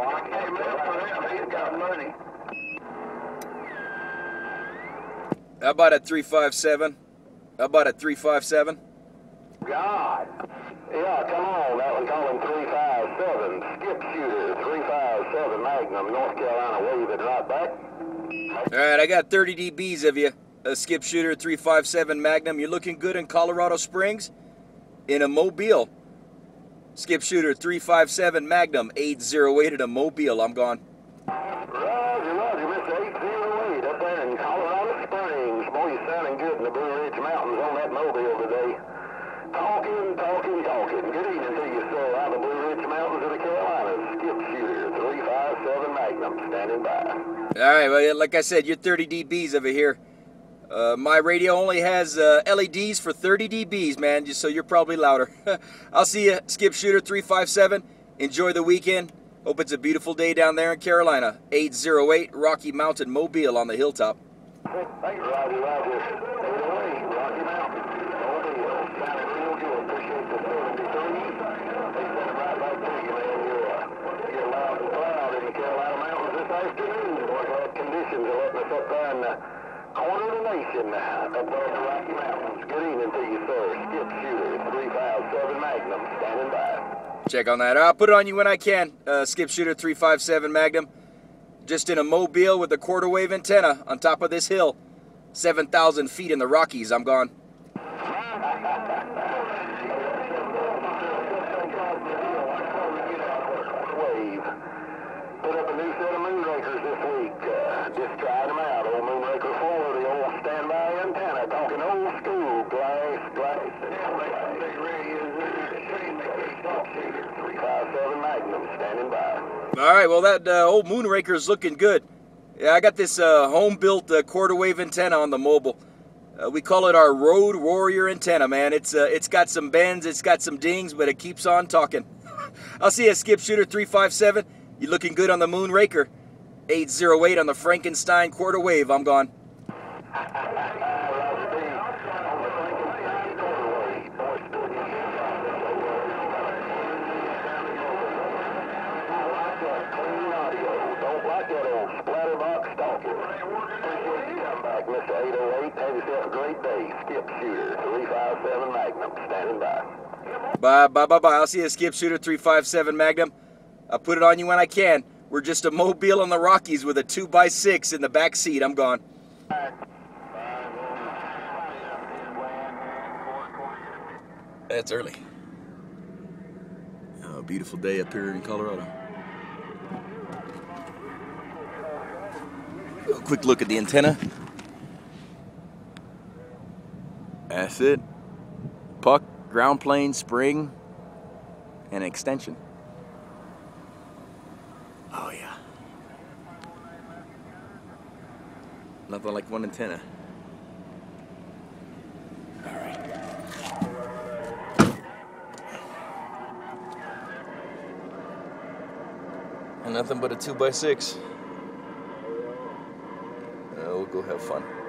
Hey, man, for him, he's got money. How about at 357? How about at 357? God. Yeah, come on. That one calling 357. Skip shooter, 357 Magnum, North Carolina, wave it right back. All right, I got 30 dBs of you. A skip shooter 357 Magnum. You're looking good in Colorado Springs. In a Mobile. Skip shooter 357 Magnum 808 at a Mobile. I'm gone. Roger, Roger, Mr. 808 up there in Colorado Springs. Boy, you're sounding good in the Blue Ridge Mountains on that mobile today. Talking, talking, talking. Good evening to you, sir. Out of the Blue Ridge Mountains of the Carolinas. Skip shooter 357 Magnum standing by. All right, well, like I said, you're 30 dBs over here. Uh, my radio only has uh, LEDs for 30 dBs, man, just so you're probably louder. I'll see you, Skip Shooter 357. Enjoy the weekend. Hope it's a beautiful day down there in Carolina. 808 Rocky Mountain Mobile on the hilltop. Thank you, Roger, Roger. 808 Rocky Mountain. Mobile. Sounded real good. Appreciate the 73. They sent it right back to you, man. You're, you're loud and proud in the Carolina Mountains this afternoon. Conditions are corner the nation in the Rocky Mountains. Good evening to you, sir. Skip Shooter, 357 Magnum, standing by. Check on that. I'll put it on you when I can. Uh, Skip Shooter 357 Magnum. Just in a mobile with a quarter wave antenna on top of this hill. 7,000 feet in the Rockies. I'm gone. 357 standing by. All right, well, that uh, old Moonraker is looking good. Yeah, I got this uh, home-built uh, quarter wave antenna on the mobile. Uh, we call it our Road Warrior antenna, man. It's uh, it's got some bends, it's got some dings, but it keeps on talking. I'll see you, Skip Shooter 357. You looking good on the Moonraker. 808 on the Frankenstein quarter wave. I'm gone. Audio. Don't like that old splatterbox talking. Appreciate you come back, Mr. 808. Have yourself a great day. Skip Shooter, 357 Magnum, standing by. Bye, bye, bye, bye. I'll see you, Skip Shooter 357 Magnum. I'll put it on you when I can. We're just a mobile on the Rockies with a 2x6 in the back seat. I'm gone. That's early. Oh, beautiful day up here in Colorado. A quick look at the antenna. That's it. Puck, ground plane, spring, and extension. Oh, yeah. Nothing like one antenna. All right. And nothing but a 2x6. Uh, we'll go have fun.